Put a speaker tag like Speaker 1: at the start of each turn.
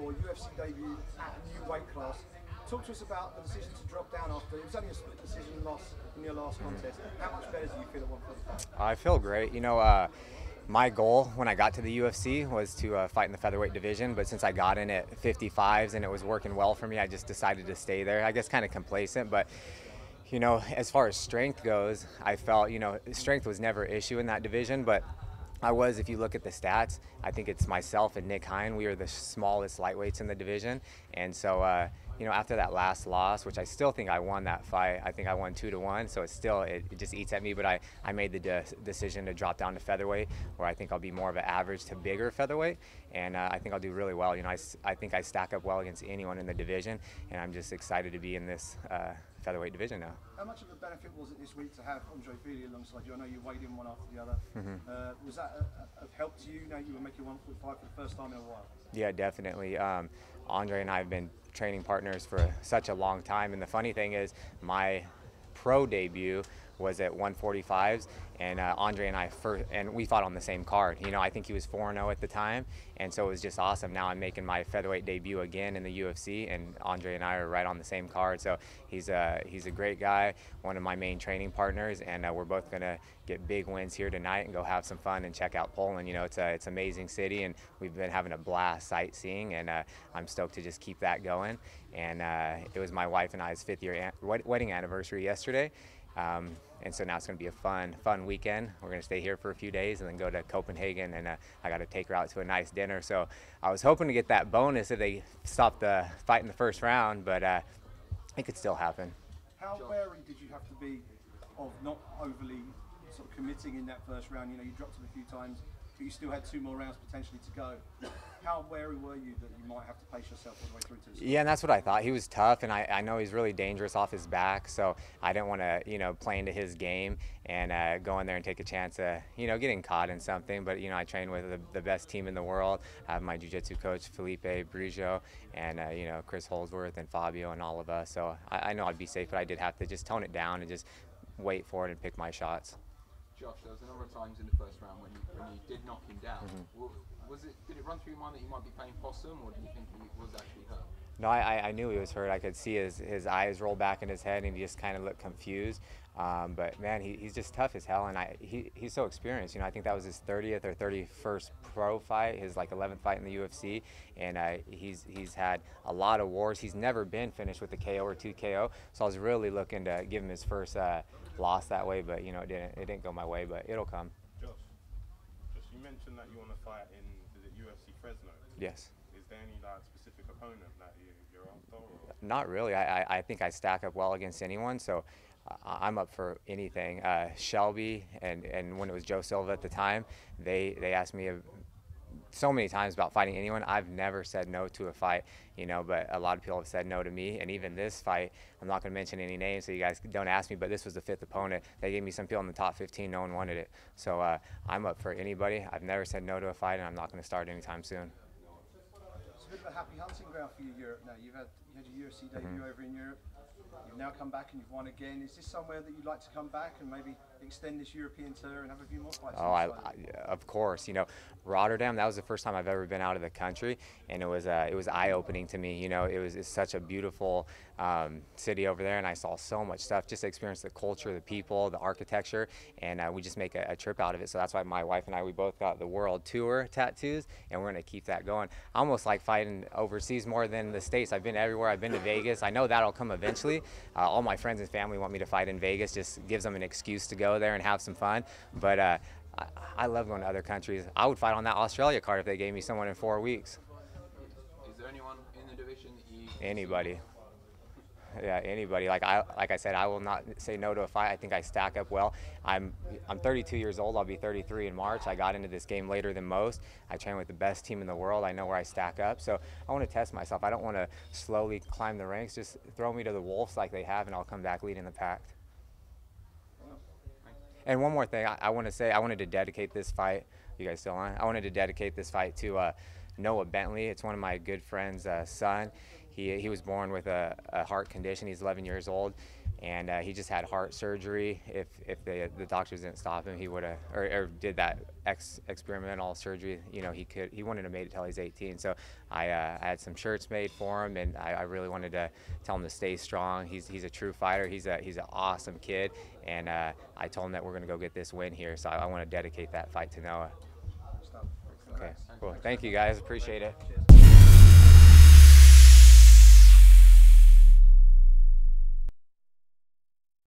Speaker 1: your UFC debut at a new weight class. Talk to us about the decision to drop down after it was only a split decision loss in your last contest. How much better do you feel at 145?
Speaker 2: I feel great. You know, uh, my goal when I got to the UFC was to uh, fight in the featherweight division, but since I got in at 55s and it was working well for me, I just decided to stay there. I guess kind of complacent, but you know, as far as strength goes, I felt, you know, strength was never an issue in that division, but I was, if you look at the stats, I think it's myself and Nick Hein. We are the smallest lightweights in the division. And so, uh, you know, after that last loss, which I still think I won that fight, I think I won two to one. So it's still, it, it just eats at me. But I, I made the de- decision to drop down to featherweight, where I think I'll be more of an average to bigger featherweight. And uh, I think I'll do really well. You know, I, I think I stack up well against anyone in the division. And I'm just excited to be in this uh, featherweight division now.
Speaker 1: How much of a benefit was it this week to have Andre Fili alongside you? I know you weighed in one after the other. Mm-hmm. Uh, was that a, a, a help to you? Now you were making 145 for the first time in a while.
Speaker 2: Yeah, definitely. Um, Andre and I have been training partners for such a long time, and the funny thing is, my pro debut was at 145s, and uh, Andre and I first, and we fought on the same card. You know, I think he was 4-0 at the time, and so it was just awesome. Now I'm making my featherweight debut again in the UFC, and Andre and I are right on the same card. So he's a he's a great guy, one of my main training partners, and uh, we're both gonna get big wins here tonight and go have some fun and check out Poland. You know, it's a it's amazing city, and we've been having a blast sightseeing, and uh, I'm stoked to just keep that going. And uh, it was my wife and I's fifth year an- wedding anniversary yesterday. Um, and so now it's going to be a fun, fun weekend. We're going to stay here for a few days and then go to Copenhagen, and uh, I got to take her out to a nice dinner. So I was hoping to get that bonus if they stopped the fight in the first round, but uh, it could still happen.
Speaker 1: How wary did you have to be of not overly sort of committing in that first round? You know, you dropped it a few times, but you still had two more rounds potentially to go. How wary were you that you might have to pace yourself all the way through to the
Speaker 2: Yeah, and that's what I thought. He was tough, and I, I know he's really dangerous off his back, so I didn't want to, you know, play into his game and uh, go in there and take a chance of, you know, getting caught in something. But, you know, I train with the, the best team in the world. I have my jiu-jitsu coach, Felipe Brijo, and, uh, you know, Chris Holdsworth and Fabio and all of us. So I, I know I'd be safe, but I did have to just tone it down and just wait for it and pick my shots.
Speaker 3: Josh, there was a number of times in the first round when you, when you did knock him down.
Speaker 2: Mm-hmm.
Speaker 3: Was it? Did it run through your mind that you might be playing possum, or do you think he was actually hurt?
Speaker 2: No, I, I knew he was hurt. I could see his, his eyes roll back in his head, and he just kind of looked confused. Um, but man, he, he's just tough as hell, and I he, he's so experienced. You know, I think that was his 30th or 31st pro fight, his like 11th fight in the UFC, and uh, he's he's had a lot of wars. He's never been finished with a KO or TKO, so I was really looking to give him his first uh, loss that way. But you know, it didn't it didn't go my way, but it'll come.
Speaker 4: Josh, Josh, you mentioned that you want to fight in it UFC Fresno.
Speaker 2: Yes.
Speaker 4: Is there any like opponent that you, you're?
Speaker 2: Not really. I, I, I think I stack up well against anyone, so I'm up for anything. Uh, Shelby and, and when it was Joe Silva at the time, they they asked me so many times about fighting anyone. I've never said no to a fight, you know, but a lot of people have said no to me. And even this fight, I'm not going to mention any names, so you guys don't ask me. But this was the fifth opponent. They gave me some people in the top 15. No one wanted it, so uh, I'm up for anybody. I've never said no to a fight, and I'm not going to start anytime soon.
Speaker 1: Bit of a happy hunting ground for you, Europe. Now you've had you had your UFC debut mm-hmm. over in Europe. You've now come back and you've won again. Is this somewhere that you'd like to come back and maybe extend this European tour and have a few more fights?
Speaker 2: Oh, I, I, of course. You know, Rotterdam. That was the first time I've ever been out of the country, and it was uh, it was eye opening to me. You know, it was it's such a beautiful um, city over there, and I saw so much stuff. Just experience the culture, the people, the architecture, and uh, we just make a, a, trip out of it. So that's why my wife and I we both got the world tour tattoos, and we're gonna keep that going. I almost like fighting overseas more than the states. I've been everywhere. I've been to Vegas. I know that'll come eventually. Uh, all my friends and family want me to fight in Vegas. Just gives them an excuse to go there and have some fun. But uh, I, I, love going to other countries. I would fight on that Australia card if they gave me someone in four weeks.
Speaker 3: Is there anyone in the division?
Speaker 2: Anybody. Yeah, anybody. Like I, like I said, I will not say no to a fight. I think I stack up well. I'm, I'm 32 years old. I'll be 33 in March. I got into this game later than most. I train with the best team in the world. I know where I stack up. So I want to test myself. I don't want to slowly climb the ranks. Just throw me to the wolves like they have, and I'll come back leading the pack. And one more thing, I, I want to say, I wanted to dedicate this fight. You guys still on? I wanted to dedicate this fight to uh, Noah Bentley. It's one of my good friends' uh, son. He, he was born with a, a, heart condition. He's 11 years old, and uh, he just had heart surgery. If if the the doctors didn't stop him, he would have or, or did that ex, experimental surgery. You know, he could he wouldn't have made it till he's 18. So I, uh, I had some shirts made for him, and I, I really wanted to tell him to stay strong. He's he's a true fighter. He's a he's an awesome kid, and uh, I told him that we're gonna go get this win here. So I, I want to dedicate that fight to Noah. Okay, cool. Thank you guys. Appreciate it.